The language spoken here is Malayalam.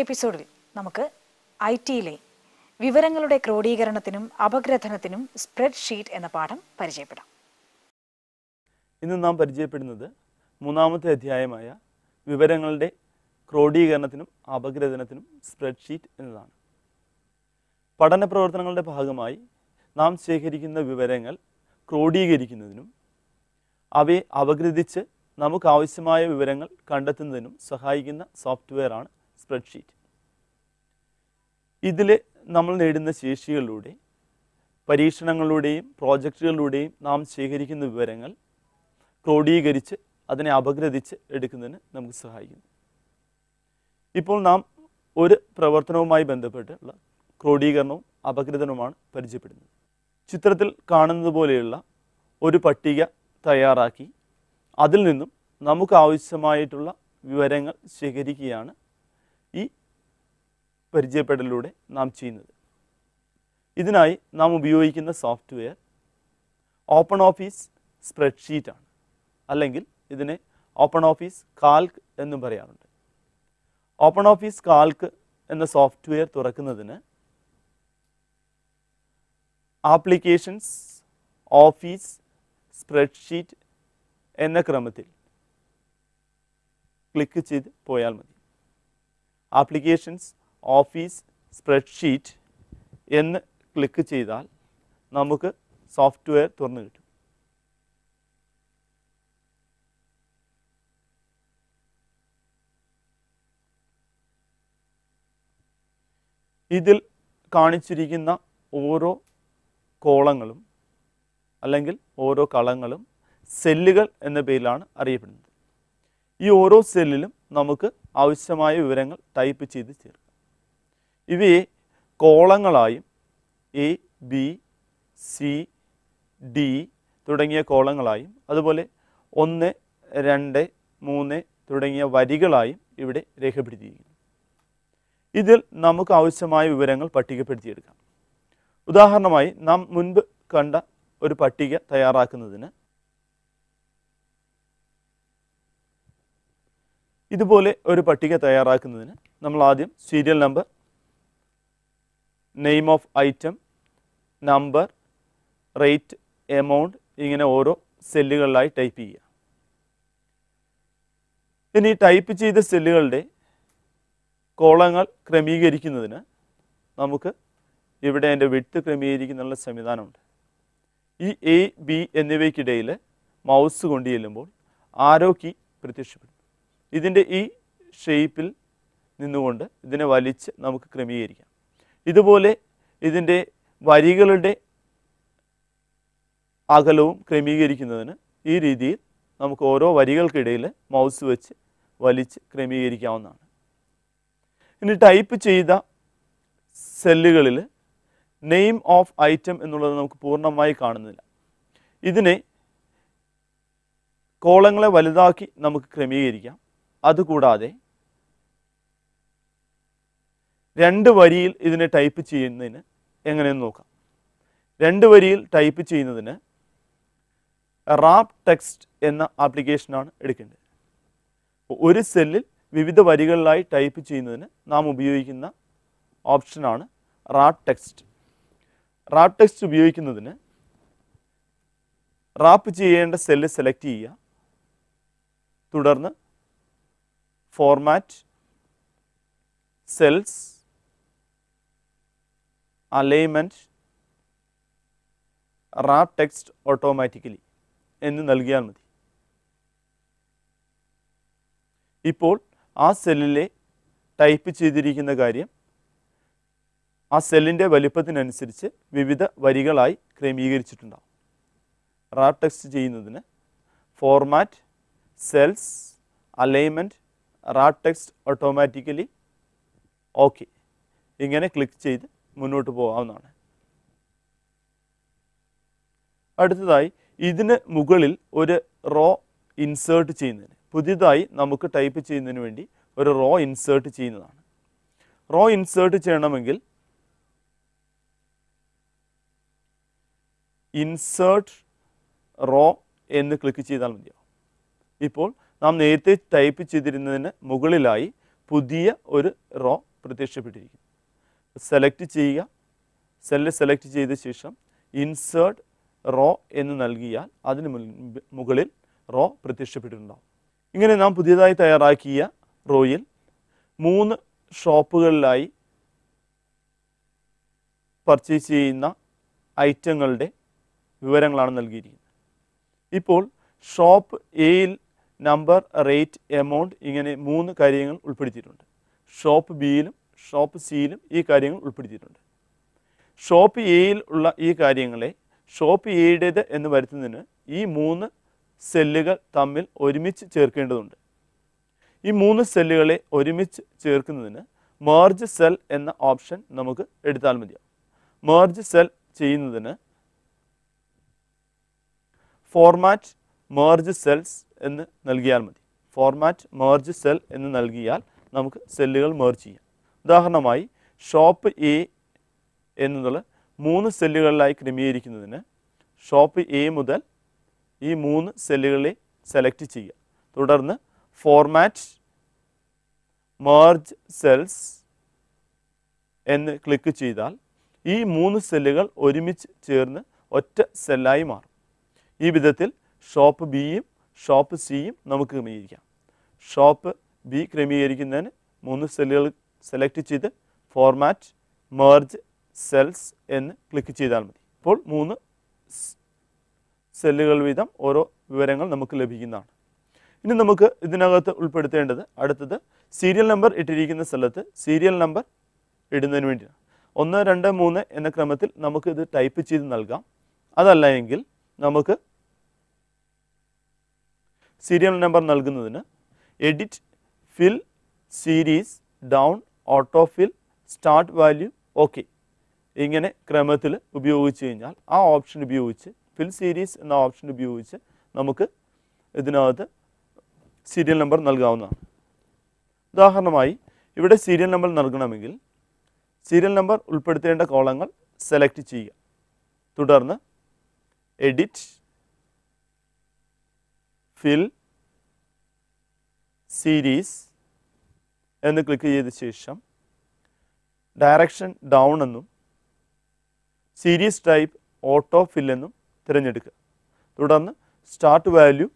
എപ്പിസോഡിൽ നമുക്ക് ഐ ടിയിലെ വിവരങ്ങളുടെ ക്രോഡീകരണത്തിനും അപഗ്രഥനത്തിനും സ്പ്രെഡ് ഷീറ്റ് എന്ന പാഠം പരിചയപ്പെടാം. ഇന്ന് നാം പരിചയപ്പെടുന്നത് മൂന്നാമത്തെ അധ്യായമായ വിവരങ്ങളുടെ ക്രോഡീകരണത്തിനും അപഗ്രഥനത്തിനും സ്പ്രെഡ് ഷീറ്റ് എന്നതാണ്. പഠന പ്രവർത്തനങ്ങളുടെ ഭാഗമായി നാം ശേഖരിക്കുന്ന വിവരങ്ങൾ ക്രോഡീകരിക്കുന്നതിനും അവയെ അപഗ്രഥിച്ച് നമുക്കാവശ്യമായ വിവരങ്ങൾ കണ്ടെത്തുന്നതിനും സഹായിക്കുന്ന സോഫ്റ്റ്വെയറാണ് സ്പ്രെഡ്ഷീറ്റ് ഇതിൽ നമ്മൾ നേടുന്ന ശേഷികളിലൂടെ പരീക്ഷണങ്ങളിലൂടെയും പ്രോജക്റ്റുകളിലൂടെയും നാം ശേഖരിക്കുന്ന വിവരങ്ങൾ ക്രോഡീകരിച്ച് അതിനെ അപഗ്രഥിച്ച് എടുക്കുന്നതിന് നമുക്ക് സഹായിക്കുന്നു. ഇപ്പോൾ നാം ഒരു പ്രവർത്തനവുമായി ബന്ധപ്പെട്ടുള്ള ക്രോഡീകരണവും അപഗ്രഥനവുമാണ് പരിചയപ്പെടുന്നത്. ചിത്രത്തിൽ കാണുന്നത് പോലെയുള്ള ഒരു പട്ടിക തയ്യാറാക്കി അതിൽ നിന്നും നമുക്ക് ആവശ്യമായിട്ടുള്ള വിവരങ്ങൾ ശേഖരിക്കുകയാണ് പരിചയപ്പെടലിലൂടെ നാം ചെയ്യുന്നത്. ഇതിനായി നാം ഉപയോഗിക്കുന്ന സോഫ്റ്റ്വെയർ ഓപ്പൺ ഓഫീസ് സ്പ്രെഡ്ഷീറ്റാണ്. അല്ലെങ്കിൽ ഇതിനെ ഓപ്പൺ ഓഫീസ് കാൽക്ക് എന്നും പറയാറുണ്ട്. ഓപ്പൺ ഓഫീസ് കാൽക്ക് എന്ന സോഫ്റ്റ്വെയർ തുറക്കുന്നതിന് ആപ്ലിക്കേഷൻസ് ഓഫീസ് സ്പ്രെഡ്ഷീറ്റ് എന്ന ക്രമത്തിൽ ക്ലിക്ക് ചെയ്ത് പോയാൽ മതി. ആപ്ലിക്കേഷൻസ് ഓഫീസ് സ്പ്രെഡ്ഷീറ്റ് എന്ന് ക്ലിക്ക് ചെയ്താൽ നമുക്ക് സോഫ്റ്റ്വെയർ തുറന്നു കിട്ടും. ഇതിൽ കാണിച്ചിരിക്കുന്ന ഓരോ കോളങ്ങളും അല്ലെങ്കിൽ ഓരോ കളങ്ങളും സെല്ലുകൾ എന്ന പേരിലാണ് അറിയപ്പെടുന്നത്. ഈ ഓരോ സെല്ലിലും നമുക്ക് ആവശ്യമായ വിവരങ്ങൾ ടൈപ്പ് ചെയ്ത് ചേർക്കാം. ഇവയെ കോളങ്ങളായും എ ബി സി ഡി തുടങ്ങിയ കോളങ്ങളായും. അതുപോലെ ഒന്ന് രണ്ട് മൂന്ന് തുടങ്ങിയ വരികളായും ഇവിടെ രേഖപ്പെടുത്തിയിരിക്കുന്നു. ഇതിൽ നമുക്ക് ആവശ്യമായ വിവരങ്ങൾ പട്ടികപ്പെടുത്തിയെടുക്കാം. ഉദാഹരണമായി നാം മുൻപ് കണ്ട ഒരു പട്ടിക തയ്യാറാക്കുന്നതിന് ഇതുപോലെ ഒരു പട്ടിക തയ്യാറാക്കുന്നതിന് നമ്മൾ ആദ്യം serial number name of item number rate amount ഇങ്ങനെ ഓരോ സെല്ലുകളിലായി ടൈപ്പ് ചെയ്യുക. ഇനി ടൈപ്പ് ചെയ്ത സെല്ലുകളുടെ കോളങ്ങൾ ക്രമീകരിക്കുന്നതിന് നമുക്ക് ഇവിടെ എന്റെ വിട്ട് ക്രമീകരിക്കുന്നുള്ള സംവിധാനമുണ്ട്. ഈ എ ബി എന്നിവയ്ക്കിടയിൽ മൗസ് കൊണ്ട് ചെല്ലുമ്പോൾ ആരോ കീ പ്രത്യക്ഷപ്പെടും. ഇതിന്റെ ഈ ഷേപ്പിൽ നിന്നുകൊണ്ട് ഇതിനെ വലിച്ച് നമുക്ക് ക്രമീകരിക്കാം. ഇതുപോലെ ഇതിന്റെ വരികളുടെ അകലവും ക്രമീകരിക്കുന്നതിന് ഈ രീതിയിൽ നമുക്ക് ഓരോ വരികൾക്കിടയിൽ മൗസ് വെച്ച് വലിച്ച് ക്രമീകരിക്കാവുന്നതാണ്. ഇനി ടൈപ്പ് ചെയ്ത സെല്ലുകളിൽ നെയിം ഓഫ് ഐറ്റം എന്നുള്ളത് നമുക്ക് പൂർണമായി കാണുന്നില്ല. ഇതിനെ കോളങ്ങളെ വലുതാക്കി നമുക്ക് ക്രമീകരിക്കാം. അതുകൂടാതെ രണ്ട് വരിയിൽ ഇതിനെ ടൈപ്പ് ചെയ്യുന്നതിന് എങ്ങനെയെന്ന് നോക്കാം. രണ്ട് വരിയിൽ ടൈപ്പ് ചെയ്യുന്നതിന് റാപ്പ് ടെക്സ്റ്റ് എന്ന ആപ്ലിക്കേഷനാണ് എടുക്കേണ്ടത്. ഒരു സെല്ലിൽ വിവിധ വരികളിലായി ടൈപ്പ് ചെയ്യുന്നതിന് നാം ഉപയോഗിക്കുന്ന ഓപ്ഷനാണ് റാപ്പ് ടെക്സ്റ്റ്. റാപ്പ് ടെക്സ്റ്റ് ഉപയോഗിക്കുന്നതിന് റാപ്പ് ചെയ്യേണ്ട സെല്ല് സെലക്ട് ചെയ്യുക. തുടർന്ന് format cells alignment wrap text automatically എന്ന് നൽകിയാൽ മതി. ഇപ്പോൾ ആ സെല്ലിലെ ടൈപ്പ് ചെയ്തിരിക്കുന്ന കാര്യം ആ സെല്ലിന്റെ വലിപ്പത്തിനനുസരിച്ച് വിവിധ വരികളായി ക്രമീകരിച്ചിട്ടുണ്ടാവും. റാപ് ടെക്സ്റ്റ് ചെയ്യുന്നതിന് format cells alignment wrap text automatically okay ഇങ്ങനെ ക്ലിക്ക് ചെയ്ത് മുന്നോട്ട് പോകാവുന്നതാണ്. അടുത്തതായി ഇതിന് മുകളിൽ ഒരു റോ ഇൻസേർട്ട് ചെയ്യുന്നതിന്. പുതിയതായി നമുക്ക് ടൈപ്പ് ചെയ്യുന്നതിന് വേണ്ടി ഒരു റോ ഇൻസേർട്ട് ചെയ്യുന്നതാണ്. റോ ഇൻസേർട്ട് ചെയ്യണമെങ്കിൽ ഇൻസേർട്ട് റോ എന്ന് ക്ലിക്ക് ചെയ്താൽ മതിയാവും ഇപ്പോൾ നാം നേരത്തെ ടൈപ്പ് ചെയ്തിരുന്നതിന് മുകളിലായി പുതിയ ഒരു റോ പ്രത്യക്ഷപ്പെട്ടിരിക്കുന്നു. സെലക്ട് ചെയ്യുക. സെല്ല് സെലക്ട് ചെയ്ത ശേഷം ഇൻസേർട്ട് റോ എന്ന് നൽകിയാൽ അതിന് മുകളിൽ റോ പ്രത്യക്ഷപ്പെട്ടിട്ടുണ്ടാവും. ഇങ്ങനെ നാം പുതിയതായി തയ്യാറാക്കിയ റോയിൽ മൂന്ന് ഷോപ്പുകളിലായി പർച്ചേസ് ചെയ്യുന്ന ഐറ്റങ്ങളുടെ വിവരങ്ങളാണ് നൽകിയിരിക്കുന്നത്. ഇപ്പോൾ ഷോപ്പ് എയിൽ നമ്പർ റേറ്റ് എമൗണ്ട് ഇങ്ങനെ മൂന്ന് കാര്യങ്ങൾ ഉൾപ്പെടുത്തിയിട്ടുണ്ട്. ഷോപ്പ് ബിയിലും ഷോപ്പ് സിയിലും ഈ കാര്യങ്ങൾ ഉൾപ്പെടുത്തിയിട്ടുണ്ട്. ഷോപ്പ് എയിൽ ഉള്ള ഈ കാര്യങ്ങളെ ഷോപ്പ് എയുടേത് എന്ന് വരുത്തുന്നതിന് ഈ മൂന്ന് സെല്ലുകൾ തമ്മിൽ ഒരുമിച്ച് ചേർക്കേണ്ടതുണ്ട്. ഈ മൂന്ന് സെല്ലുകളെ ഒരുമിച്ച് ചേർക്കുന്നതിന് മേർജ് സെൽ എന്ന ഓപ്ഷൻ നമുക്ക് എടുത്താൽ മതിയാവും. മേർജ് സെൽ ചെയ്യുന്നതിന് ഫോർമാറ്റ് മേർജ് സെൽസ് എന്ന് നൽകിയാൽ മതി. ഫോർമാറ്റ് മേർജ് സെൽ എന്ന് നൽകിയാൽ നമുക്ക് സെല്ലുകൾ മേർജ് ചെയ്യാം. ഉദാഹരണമായി ഷോപ്പ് എ എന്നുള്ള മൂന്ന് സെല്ലുകളിലായി ക്രമീകരിക്കുന്നതിന് ഷോപ്പ് എ മുതൽ ഈ മൂന്ന് സെല്ലുകളെ സെലക്ട് ചെയ്യുക. തുടർന്ന് ഫോർമാറ്റ് മേർജ് സെൽസ് എന്ന് ക്ലിക്ക് ചെയ്താൽ ഈ മൂന്ന് സെല്ലുകൾ ഒരുമിച്ച് ചേർന്ന് ഒറ്റ സെല്ലായി മാറും. ഈ വിധത്തിൽ ഷോപ്പ് ബിയും ഷോപ്പ് സിയും നമുക്ക് ക്രമീകരിക്കാം. ഷോപ്പ് ബി ക്രമീകരിക്കുന്നതിന് മൂന്ന് സെല്ലുകൾ സെലക്ട് ചെയ്ത് ഫോർമാറ്റ് മേർജ് സെൽസ് എന്ന് ക്ലിക്ക് ചെയ്താൽ മതി. ഇപ്പോൾ മൂന്ന് സെല്ലുകൾ വീതം ഓരോ വിവരങ്ങൾ നമുക്ക് ലഭിക്കുന്നതാണ്. ഇനി നമുക്ക് ഇതിനകത്ത് ഉൾപ്പെടുത്തേണ്ടത് അടുത്തത് സീരിയൽ നമ്പർ ഇട്ടിരിക്കുന്ന സ്ഥലത്ത് സീരിയൽ നമ്പർ ഇടുന്നതിന് വേണ്ടിയാണ്. ഒന്ന് രണ്ട് മൂന്ന് എന്ന ക്രമത്തിൽ നമുക്ക് ഇത് ടൈപ്പ് ചെയ്ത് നൽകാം. അതല്ല എങ്കിൽ നമുക്ക് സീരിയൽ നമ്പർ നൽകുന്നതിന് edit fill series down auto fill start value okay ഇങ്ങനെ ക്രമത്തിൽ ഉപയോഗിച്ച് കഴിഞ്ഞാൽ ആ ഓപ്ഷൻ ഉപയോഗിച്ച് ഫിൽ സീരീസ് എന്ന ഓപ്ഷൻ ഉപയോഗിച്ച് നമുക്ക് ഇതിനകത്ത് സീരിയൽ നമ്പർ നൽകാവുന്നതാണ്. ഉദാഹരണമായി ഇവിടെ സീരിയൽ നമ്പർ നൽകണമെങ്കിൽ സീരിയൽ നമ്പർ ഉൾപ്പെടുത്തേണ്ട കോളങ്ങൾ സെലക്ട് ചെയ്യുക. തുടർന്ന് എഡിറ്റ് ഫിൽ സീരീസ് എന്ന് ക്ലിക്ക് ചെയ്ത ശേഷം ഡയറക്ഷൻ ഡൗൺ എന്നും സീരീസ് ടൈപ്പ് ഓട്ടോ ഫില്ലെന്നും തിരഞ്ഞെടുക്കുക. തുടർന്ന് സ്റ്റാർട്ട് വാല്യൂ